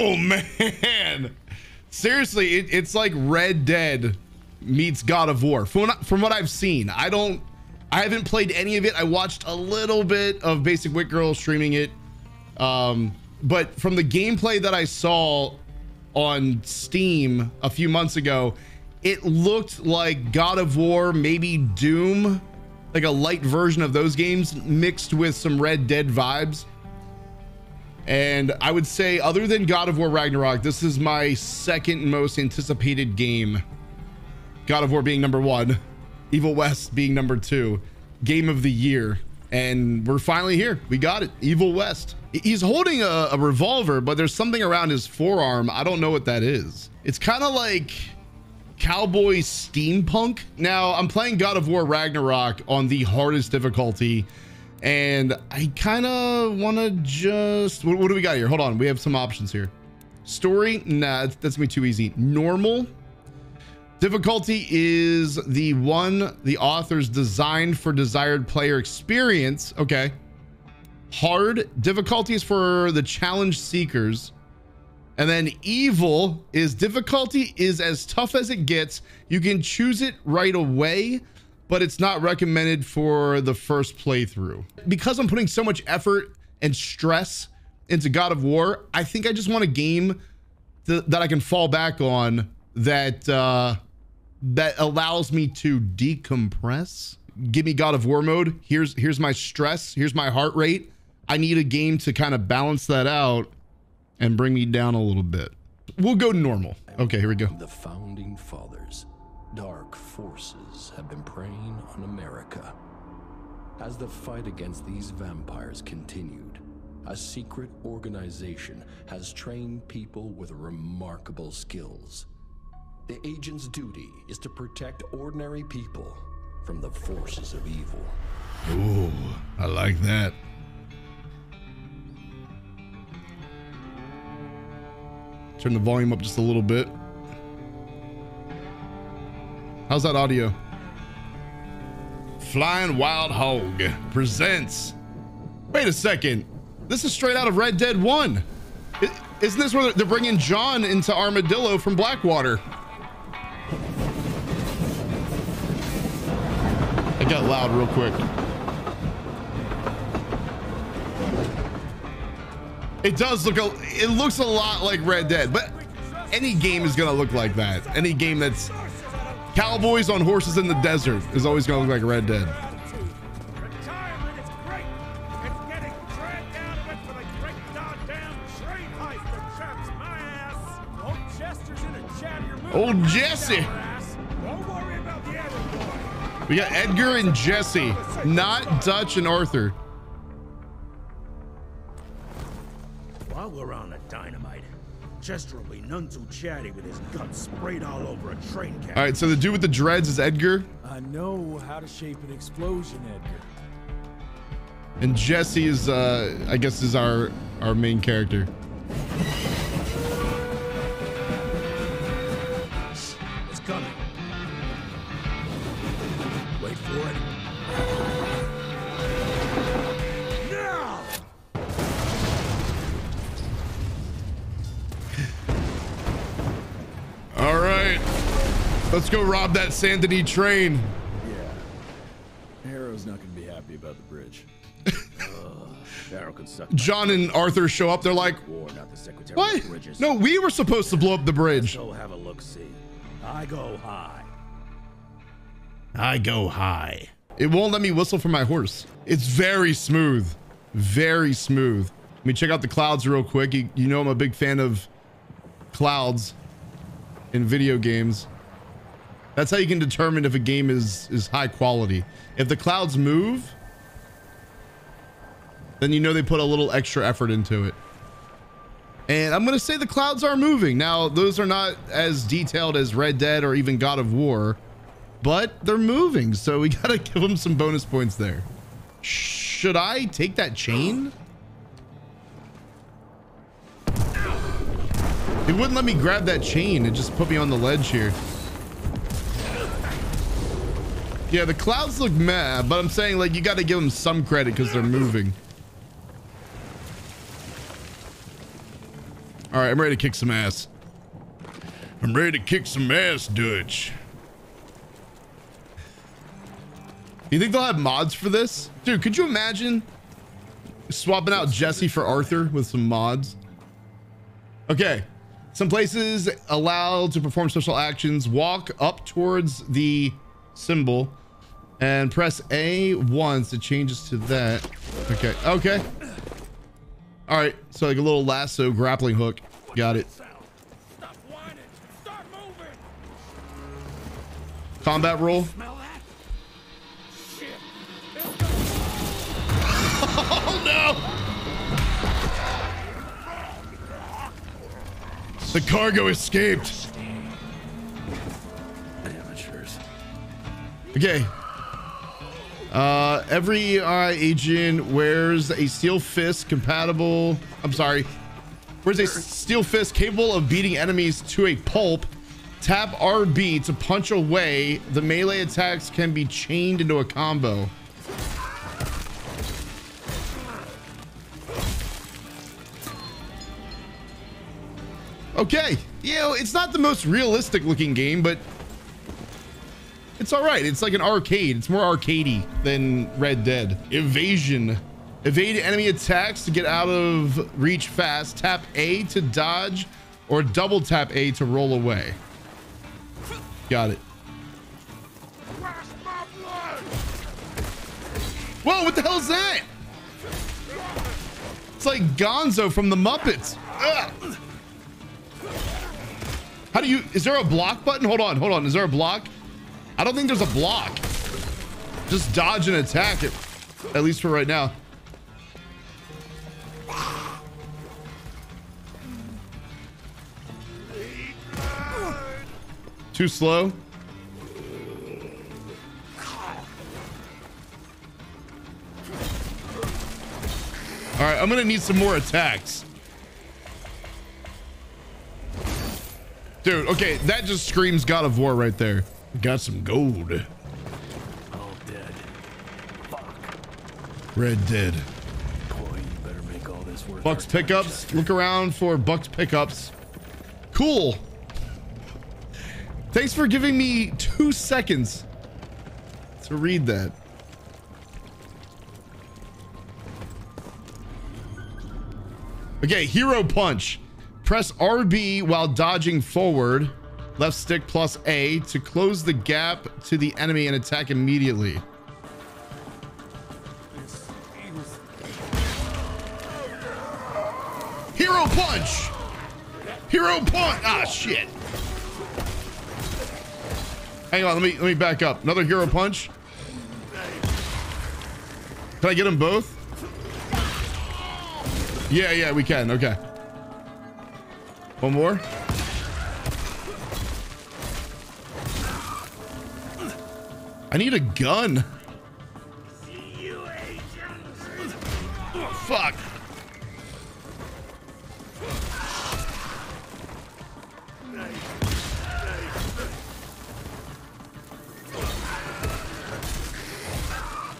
Oh man. Seriously, it, it's like Red Dead meets God of War. From what, from what I've seen, I don't I haven't played any of it. I watched a little bit of Basic Wit Girl streaming it. Um, but from the gameplay that I saw on Steam a few months ago, it looked like God of War, maybe Doom, like a light version of those games mixed with some Red Dead vibes. And I would say, other than God of War Ragnarok, this is my second most anticipated game. God of War being number one, Evil West being number two, game of the year. And we're finally here. We got it. Evil West. He's holding a, a revolver, but there's something around his forearm. I don't know what that is. It's kind of like cowboy steampunk. Now, I'm playing God of War Ragnarok on the hardest difficulty. And I kind of want to just... What, what, do we got here? Hold on. We have some options here. Story? Nah, that's, that's going to be too easy. Normal? Difficulty is the one the authors designed for desired player experience. Okay. Hard difficulty is for the challenge seekers. And then evil is difficulty is as tough as it gets. You can choose it right away, but it's not recommended for the first playthrough. Because I'm putting so much effort and stress into God of War, I think I just want a game th that I can fall back on that uh, that allows me to decompress. Give me God of War mode. Here's here's my stress. Here's my heart rate. I need a game to kind of balance that out and bring me down a little bit. We'll go to normal. Okay, here we go. The founding fathers, dark forces have been preying on America. As the fight against these vampires continued, a secret organization has trained people with remarkable skills the agent's duty is to protect ordinary people from the forces of evil. Ooh, I like that. Turn the volume up just a little bit. How's that audio? Flying Wild Hog presents. Wait a second. This is straight out of Red Dead 1. Isn't this where they're bringing John into Armadillo from Blackwater? It got loud real quick. It does look, a, it looks a lot like Red Dead, but any game is gonna look like that. Any game that's cowboys on horses in the desert is always gonna look like Red Dead. Old Jesse. We got Edgar and Jesse, not Dutch and Arthur. Chester will be none too chatty with his guts sprayed all over a train cab. All right, so the dude with the dreads is Edgar. I know how to shape an explosion, Edgar. And Jesse is, uh, I guess, is our our main character. Go rob that Saint Denis train. Yeah. Harrow's not going to be happy about the bridge. John and Arthur show up. They're like, what? No, we were supposed to blow up the bridge. Go have a look see. I go high. I go high. It won't let me whistle for my horse. It's very smooth. Very smooth. Let me check out the clouds real quick. You, you know I'm a big fan of clouds in video games. That's how you can determine if a game is is high quality. If the clouds move, then you know they put a little extra effort into it. And I'm going to say the clouds are moving. Now, those are not as detailed as Red Dead or even God of War, but they're moving. So we got to give them some bonus points there. Should I take that chain? It wouldn't let me grab that chain. It just put me on the ledge here. Yeah, the clouds look mad, but I'm saying like you got to give them some credit because they're moving. All right, I'm ready to kick some ass. I'm ready to kick some ass, Dutch. You think they'll have mods for this? Dude, could you imagine swapping out Jesse for Arthur with some mods? Okay. Some places allowed to perform special actions. Walk up towards the symbol and press A once. It changes to that. Okay. Okay. All right. So like a little lasso grappling hook. Got it. Combat roll. Oh no! The cargo escaped. Okay. Uh, every RI agent wears a steel fist compatible. I'm sorry. Wears a steel fist capable of beating enemies to a pulp. Tap RB to punch away. The melee attacks can be chained into a combo. Okay. You know, it's not the most realistic looking game, but it's all right. It's like an arcade. It's more arcadey than Red Dead. Evasion. Evade enemy attacks to get out of reach fast. Tap A to dodge or double tap A to roll away. Got it. Whoa, what the hell is that? It's like Gonzo from the Muppets. Ugh. How do you, is there a block button? Hold on, hold on. Is there a block? I don't think there's a block. Just dodge and attack it. At least for right now. Too slow. All right, I'm gonna need some more attacks. Dude, okay, that just screams God of War right there. Got some gold. All dead. Fuck. Red Dead. Boy, you better make all this worth Bucks pickups. Look around for Bucks pickups. Cool. Thanks for giving me two seconds to read that. Okay, hero punch. Press RB while dodging forward. Left stick plus A to close the gap to the enemy and attack immediately. Hero punch! Hero punch! Ah, shit. Hang on, let me let me back up. Another hero punch. Can I get them both? Yeah, yeah, we can. Okay. One more. I need a gun. Fuck.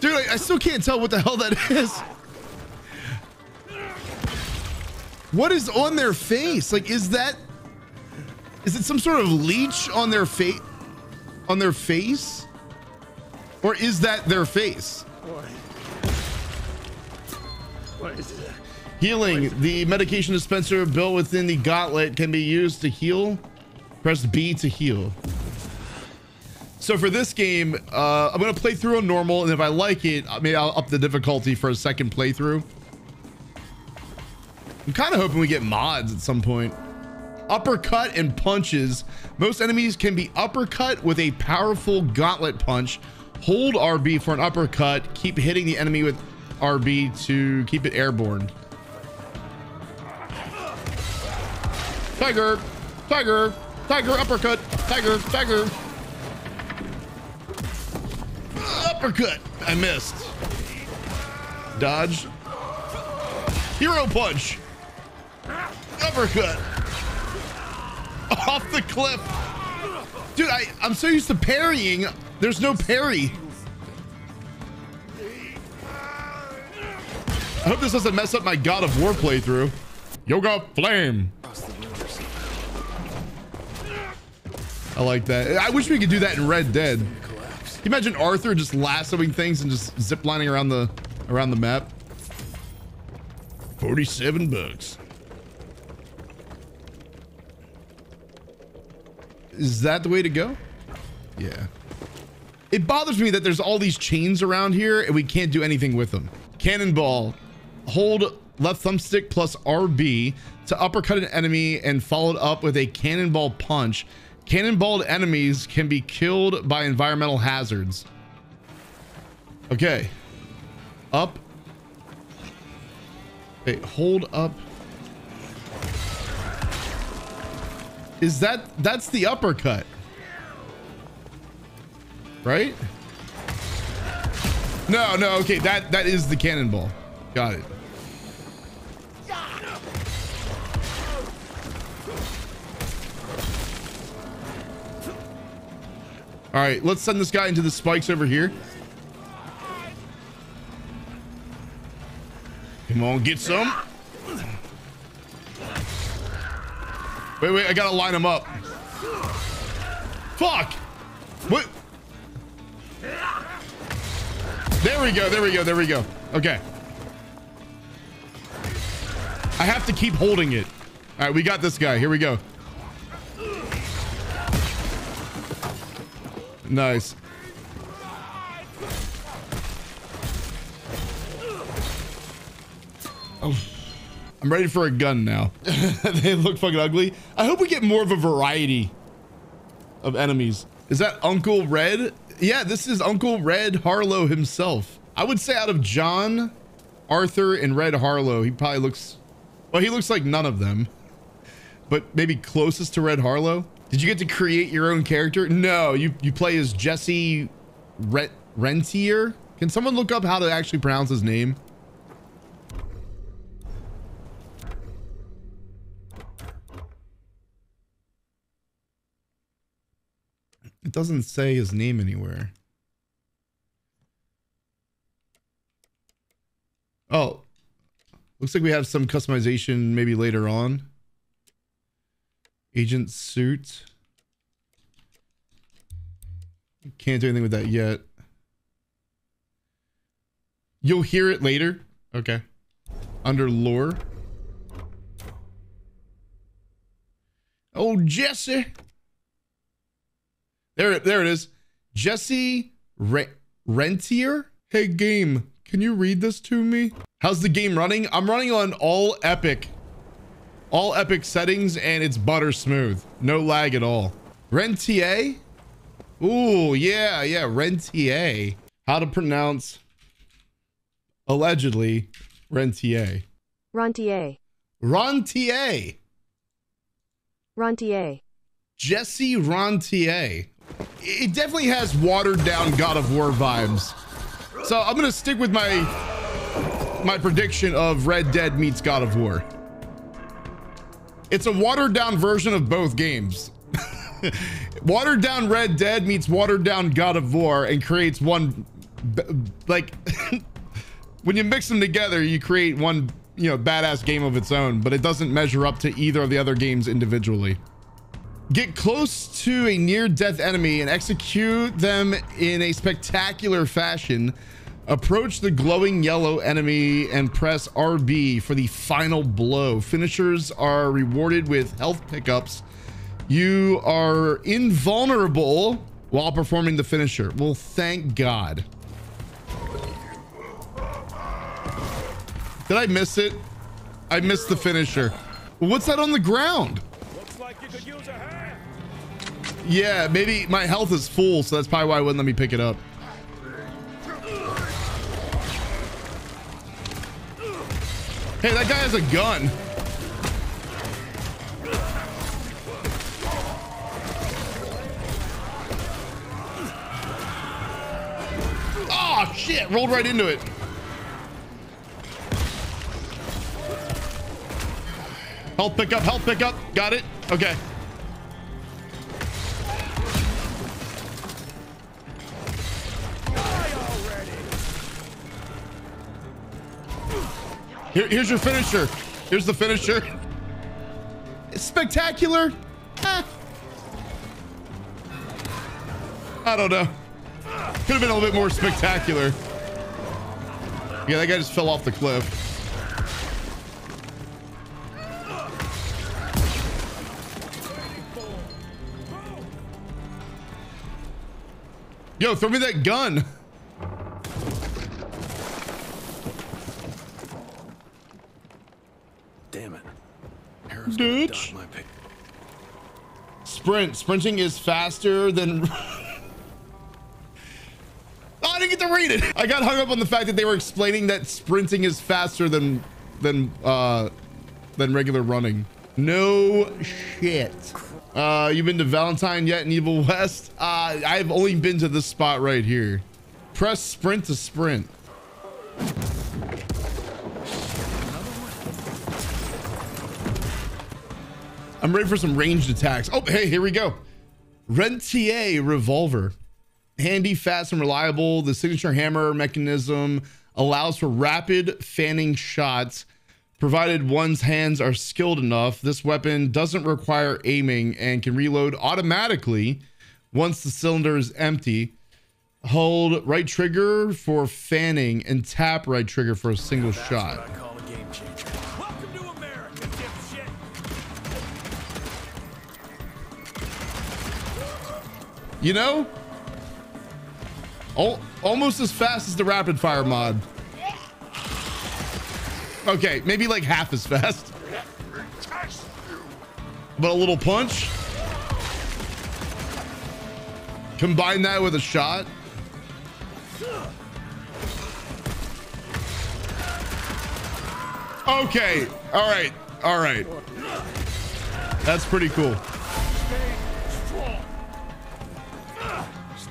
Dude, I, I still can't tell what the hell that is. What is on their face? Like, is that... Is it some sort of leech on their face? On their face? Or is that their face? What? What is? Healing. The medication dispenser built within the gauntlet can be used to heal. Press B to heal. So for this game, uh, I'm going to play through on normal, and if I like it, maybe I'll up the difficulty for a second playthrough. I'm kind of hoping we get mods at some point. Uppercut and punches. Most enemies can be uppercut with a powerful gauntlet punch. Hold RB for an uppercut. Keep hitting the enemy with RB to keep it airborne. Tiger, tiger, tiger, uppercut, tiger, tiger. Uppercut. I missed. Dodge. Hero punch. Uppercut. Off the cliff. Dude, I, I'm so used to parrying. There's no parry. I hope this doesn't mess up my God of War playthrough. Yoga Flame. I like that. I wish we could do that in Red Dead. Can you imagine Arthur just lassoing things and just ziplining around the around the map? 47 bucks. Is that the way to go? Yeah. It bothers me that there's all these chains around here and we can't do anything with them. Cannonball. Hold left thumbstick plus RB to uppercut an enemy and followed up with a cannonball punch. Cannonballed enemies can be killed by environmental hazards. Okay. Up. Wait, hold up. Is that that's the uppercut? Right? No, no, okay, that that is the cannonball. Got it. All right, let's send this guy into the spikes over here. Come on, get some. Wait, wait, I gotta line him up. Fuck! There we go, there we go, there we go. Okay. I have to keep holding it. All right, we got this guy. Here we go. Nice. Oh. I'm ready for a gun now. they look fucking ugly. I hope we get more of a variety of enemies. Is that Uncle Red? Yeah, this is Uncle Red Harlow himself. I would say out of John, Arthur, and Red Harlow, he probably looks, well, he looks like none of them, but maybe closest to Red Harlow. Did you get to create your own character? No, you, you play as Jesse Rentier. Can someone look up how to actually pronounce his name? It doesn't say his name anywhere. Oh, looks like we have some customization maybe later on. Agent suit. Can't do anything with that yet. You'll hear it later. Okay. Under lore. Oh, Jesse. There, there it is. Jesse Re- Rentier. Hey, game, can you read this to me? How's the game running? I'm running on all epic, all epic settings, and it's butter smooth. No lag at all. Rentier. Ooh, yeah, yeah, Rentier. How to pronounce allegedly Rentier. Rentier. Rentier. Rentier. Jesse Rentier. It definitely has watered down God of War vibes. So I'm gonna stick with my my prediction of Red Dead meets God of War. It's a watered down version of both games. watered down Red Dead meets watered down God of War and creates one like when you mix them together, you create one, you know, badass game of its own, but it doesn't measure up to either of the other games individually. Get close to a near death enemy and execute them in a spectacular fashion. Approach the glowing yellow enemy and press RB for the final blow. Finishers are rewarded with health pickups. You are invulnerable while performing the finisher. Well, thank God. Did I miss it? I missed the finisher. What's that on the ground? Looks like you could use a. Yeah, maybe my health is full, so that's probably why it wouldn't let me pick it up. Hey, that guy has a gun. Oh, shit. Rolled right into it. Health pickup, health pickup. Got it. Okay. Here, here's your finisher. Here's the finisher. spectacular? Eh. I don't know. Could have been a little bit more spectacular. Yeah, that guy just fell off the cliff. Yo, throw me that gun. Damn it. Arrow's gonna Bitch. dot my pic- Sprint. Sprinting is faster than. I didn't get to read it. I got hung up on the fact that they were explaining that sprinting is faster than than uh than regular running. No shit. Uh, you been to Valentine yet in Evil West? Uh, I've only been to this spot right here. Press sprint to sprint. I'm ready for some ranged attacks. Oh, hey, here we go. Rentier revolver. Handy, fast, and reliable. The signature hammer mechanism allows for rapid fanning shots. Provided one's hands are skilled enough, this weapon doesn't require aiming and can reload automatically once the cylinder is empty. Hold right trigger for fanning and tap right trigger for a single shot. You know? Al- almost as fast as the rapid fire mod. Okay, maybe like half as fast. But a little punch. Combine that with a shot. Okay. All right. All right. That's pretty cool.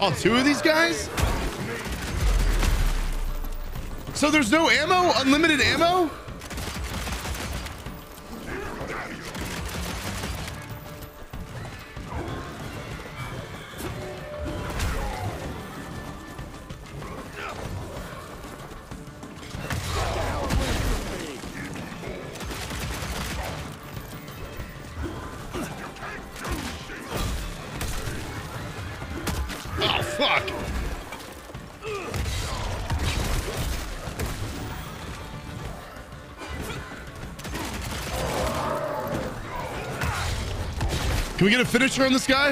Oh, two of these guys? So there's no ammo? Unlimited ammo? Can we get a finisher on this guy?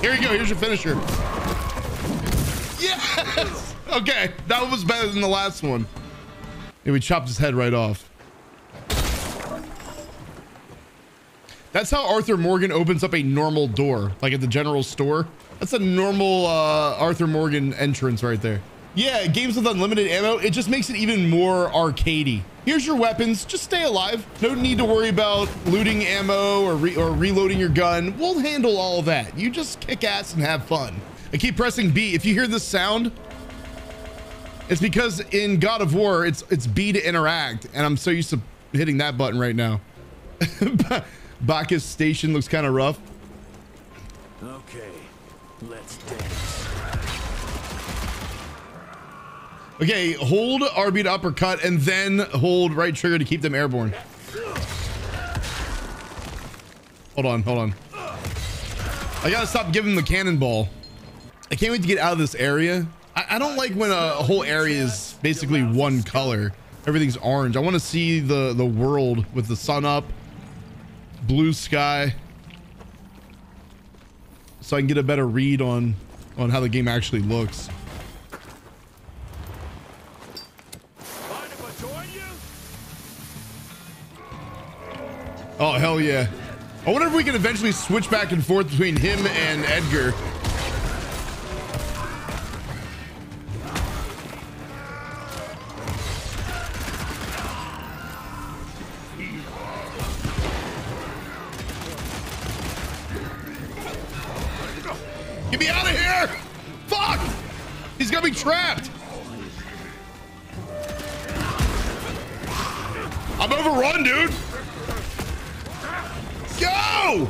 Here you go. Here's your finisher. Yes! Okay, that was better than the last one. And we chopped his head right off. That's how Arthur Morgan opens up a normal door, like at the general store. That's a normal uh, Arthur Morgan entrance right there. Yeah, games with unlimited ammo, it just makes it even more arcadey. Here's your weapons, just stay alive. No need to worry about looting ammo or, re or reloading your gun. We'll handle all that. You just kick ass and have fun. I keep pressing B. If you hear this sound, it's because in God of War, it's it's B to interact, and I'm so used to hitting that button right now. Bacchus Station looks kind of rough. Okay, let's dance. Okay, hold RB to uppercut and then hold right trigger to keep them airborne. Hold on, hold on. I gotta stop giving them the cannonball. I can't wait to get out of this area. I, I don't like when a, a whole area is basically one color. Everything's orange. I want to see the the world with the sun up, blue sky, so I can get a better read on on how the game actually looks. Oh, hell yeah. I wonder if we can eventually switch back and forth between him and Edgar. Get me out of here! Fuck! He's got me trapped! I'm overrun, dude! All right,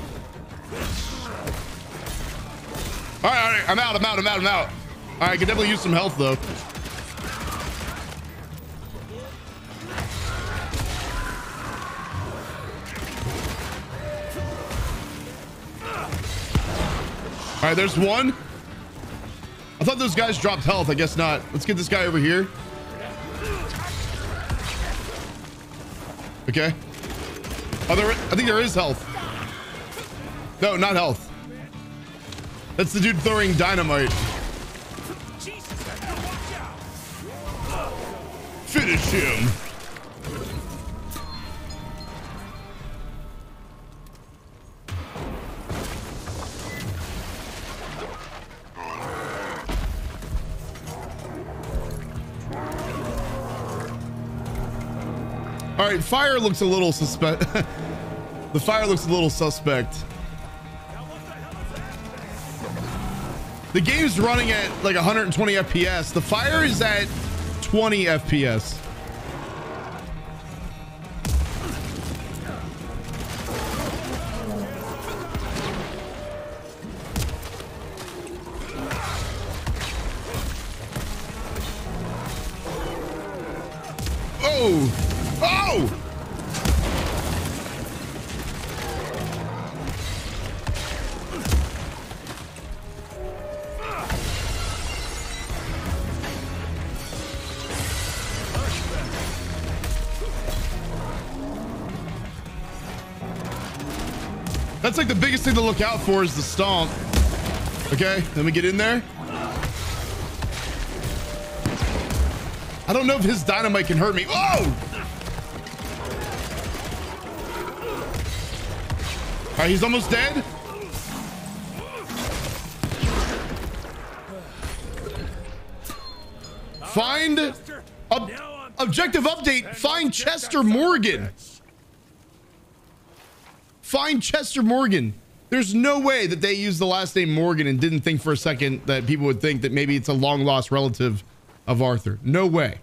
all right, I'm out, I'm out, I'm out, I'm out. All right, I can definitely use some health though. All right, there's one. I thought those guys dropped health. I guess not. Let's get this guy over here. Okay. Are there, I think there is health. No, not health. That's the dude throwing dynamite. Finish him. All right, fire looks a little suspect. the fire looks a little suspect. The game's running at like 120 FPS. The fire is at 20 FPS. Oh! Oh! That's like the biggest thing to look out for is the stomp. Okay, let me get in there. I don't know if his dynamite can hurt me. Oh! All right, he's almost dead. Find ob objective update. Find Chester Morgan. Find Chester Morgan. There's no way that they used the last name Morgan and didn't think for a second that people would think that maybe it's a long lost relative of Arthur. No way.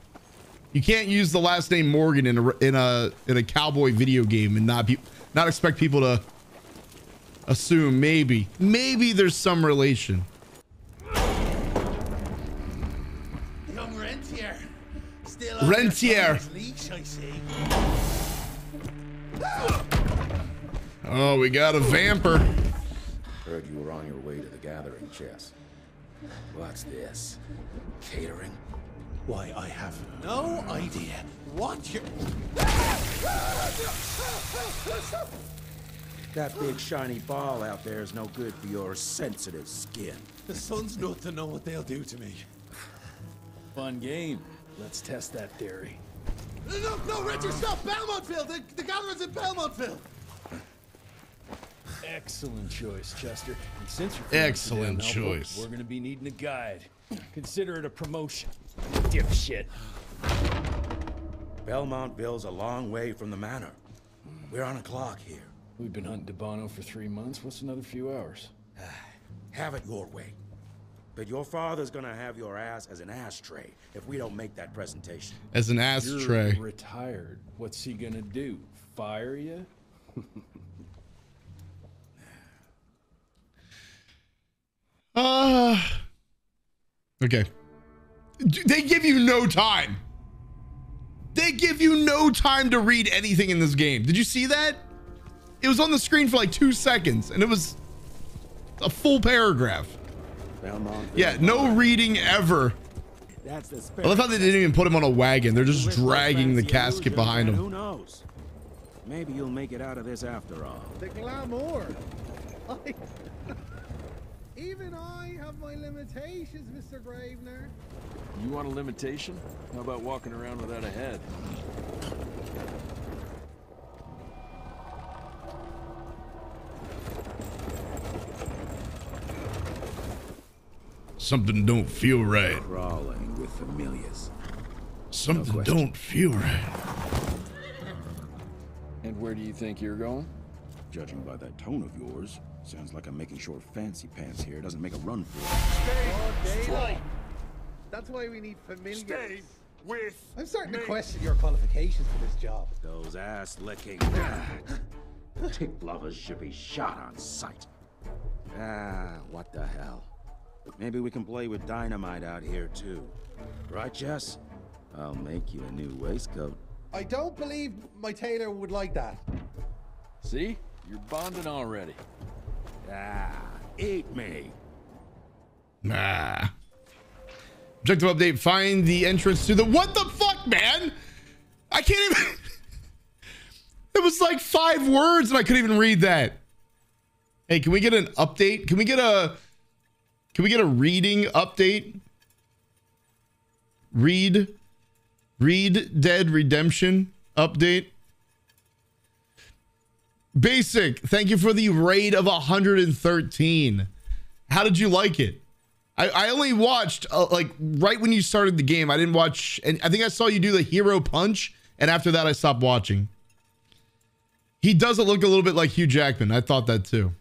You can't use the last name Morgan in a in a in a cowboy video game and not be not expect people to assume maybe maybe there's some relation. Young Rentier. Still Rentier. Leash, I see. Oh, we got a vamper. Heard you were on your way to the gathering, Chess. What's this? Catering? Why, I have no idea what you That big shiny ball out there is no good for your sensitive skin. The sun's not to know what they'll do to me. Fun game. Let's test that theory. No, no, Richard, stop! Belmontville! The, the gathering's in Belmontville! Excellent choice, Chester. And since you're Excellent so choice. we're gonna be needing a guide. Consider it a promotion. Dipshit. Belmontville's a long way from the manor. We're on a clock here. We've been hunting Debano for three months. What's another few hours? Have it your way. But your father's gonna have your ass as an ashtray if we don't make that presentation. As an ashtray. You're retired. What's he gonna do? Fire you? Uh, okay. They give you no time. They give you no time to read anything in this game. Did you see that? It was on the screen for like two seconds and it was a full paragraph. Belmontville. Yeah, no reading ever. That's the I love how they didn't even put him on a wagon. They're just dragging the casket behind Who him. knows? Maybe you'll make it out of this after all. The glamour. I- Even I have my limitations, Mr. Gravener. You want a limitation? How about walking around without a head? Something don't feel right. Crawling with familiars. Something don't feel right. And where do you think you're going? Judging by that tone of yours, sounds like I'm making sure Fancy Pants here doesn't make a run for it. Stay Daylight. That's why we need familiars. Stay with I'm starting to question your qualifications for this job. Those ass-licking tick lovers should be shot on sight. Ah, what the hell. Maybe we can play with dynamite out here too. Right, Jess? I'll make you a new waistcoat. I don't believe my tailor would like that. See? You're bonding already. Ah, eat me. Nah. Objective update. Find the entrance to the. What the fuck, man? I can't even. it was like five words and I couldn't even read that. Hey, can we get an update? Can we get a. Can we get a reading update? Read. Read Dead Redemption update. Basic, thank you for the raid of 113. How did you like it? I, I only watched uh, like right when you started the game. I didn't watch, and I think I saw you do the hero punch, and after that, I stopped watching. He doesn't look a little bit like Hugh Jackman. I thought that too.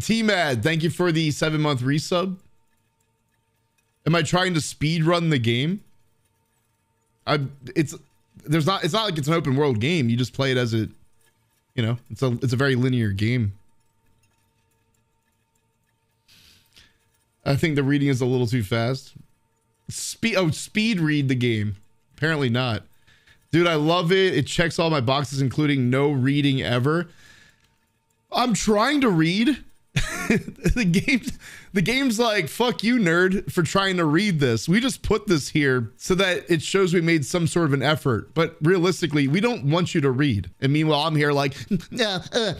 T Mad, thank you for the seven month resub. Am I trying to speed run the game? I it's there's not it's not like it's an open world game. You just play it as it, you know, it's a it's a very linear game. I think the reading is a little too fast. Speed oh speed read the game. Apparently not. Dude, I love it. It checks all my boxes, including no reading ever. I'm trying to read. the game the game's like fuck you nerd for trying to read this. We just put this here so that it shows we made some sort of an effort. But realistically we don't want you to read. And meanwhile i'm here like uh, uh,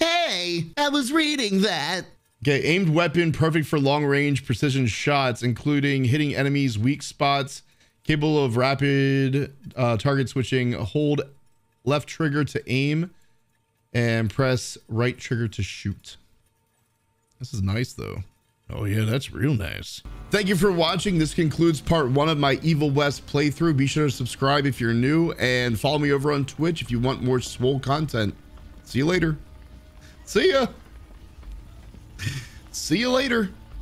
hey, I was reading that. okay aimed weapon perfect for long range precision shots including hitting enemies weak spots capable of rapid uh, target switching. Hold left trigger to aim and press right trigger to shoot this is nice though. Oh yeah, that's real nice. Thank you for watching. This concludes part one of my Evil West playthrough. Be sure to subscribe if you're new and follow me over on Twitch if you want more swole content. See you later. See ya. See you later.